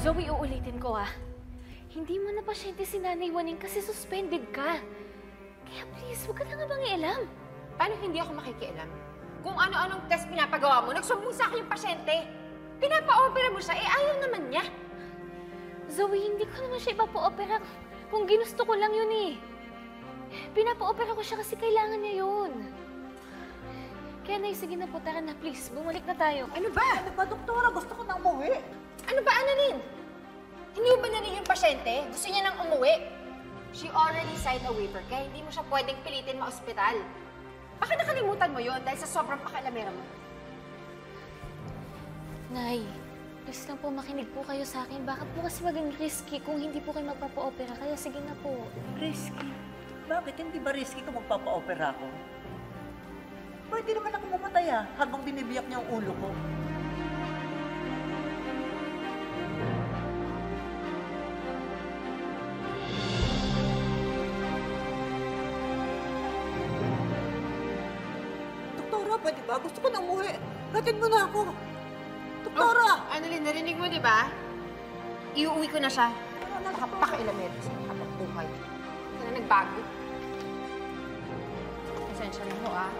Zoe, uulitin ko ah. Hindi mo na pasyente si Nanay Waning kasi suspended ka. Kaya please, huwag ka na nga bang ialam. Paano hindi ako makikialam? Kung ano-anong test pinapagawa mo, nagsumbong sa akin yung pasyente. Pinapa-opera mo siya, eh ayaw naman niya. Zoe, hindi ko naman siya ipapo-opera kung ginusto ko lang yun eh. Pinapa-opera ko siya kasi kailangan niya yun. Kaya Nay, sige na po, tara na please. Bumalik na tayo. Ano ba? Ano ba, doktora? Gusto ko na umuwi. Pasyente? Gusto niya nang umuwi. She already signed a waiver, kaya hindi mo siya pwedeng pilitin ma-ospital. Baka nakalimutan mo yon dahil sa sobrang pakalamera mo. Nay, please lang po makinig po kayo sa akin. Baka po kasi maging risky kung hindi po kayo magpapa-opera. Kaya sige na po. Risky? Bakit? Hindi ba risky kung magpapa-opera ko? Pwede naman ako mamatay ah, habang binibiyak niya ang ulo ko. Doktora, pwede ba? Gusto ko na umuwi. Hatid mo na ako. Doktora! Oh, Annalyn, narinig mo, di ba? Iuwi ko na siya. Na? Napakailamera sa habang buhay. Sana nagbago. Pasensya na ho, ah.